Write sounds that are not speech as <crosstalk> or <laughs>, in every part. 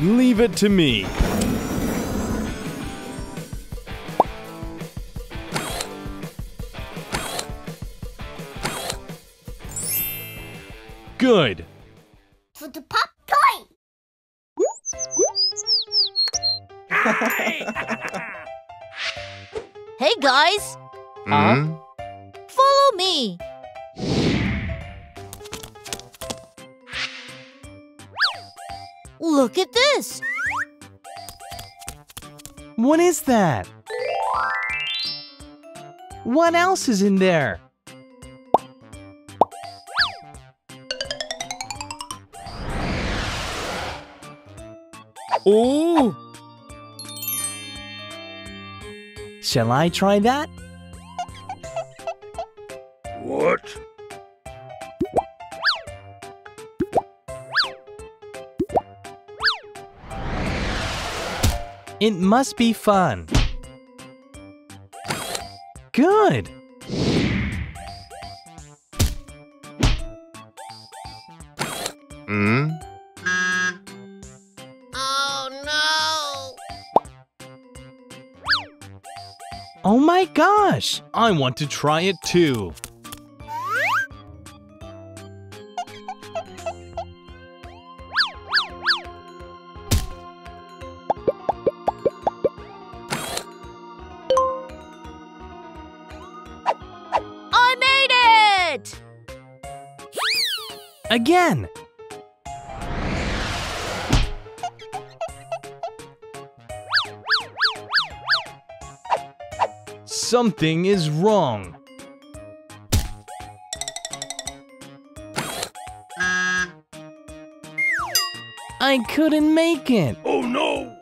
Leave it to me. Good. For the pop toy. Hey guys, Hmm? follow me. Look at this. What is that? What else is in there? Oh, Shall I try that? What? It must be fun. Good. Hmm? Oh Oh my gosh! I want to try it too. Again! Something is wrong. I couldn't make it! Oh no!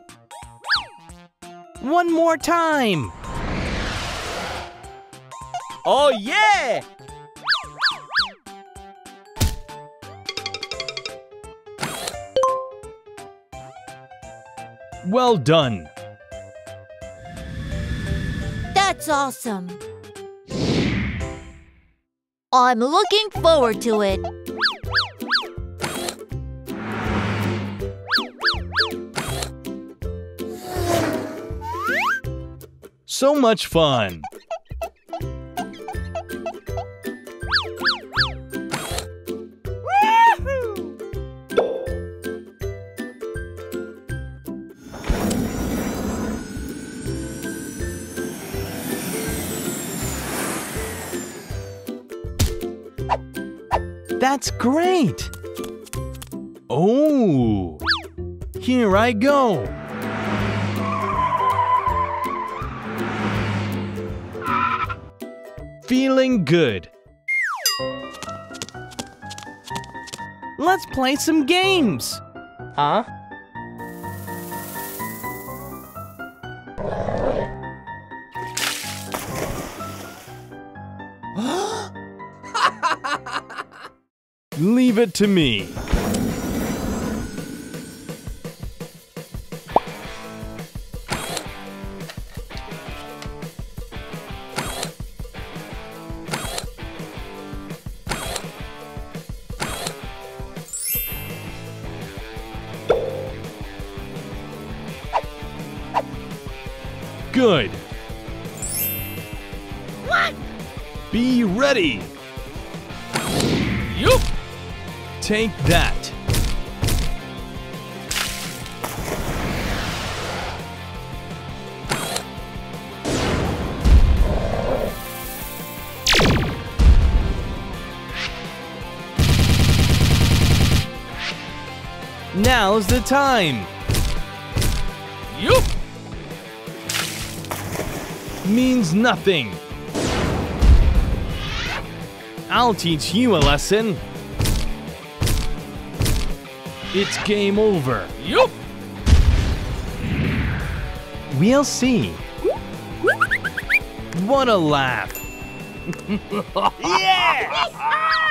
One more time! Oh yeah! Well done. That's awesome. I'm looking forward to it. So much fun. That's great! Oh, here I go. Feeling good. Let's play some games! Huh? Leave it to me. Good. What? Be ready. Take that. Now's the time! Yup. Means nothing. I'll teach you a lesson. It's game over. Yup. We'll see. What a laugh. <laughs> Yeah! <laughs>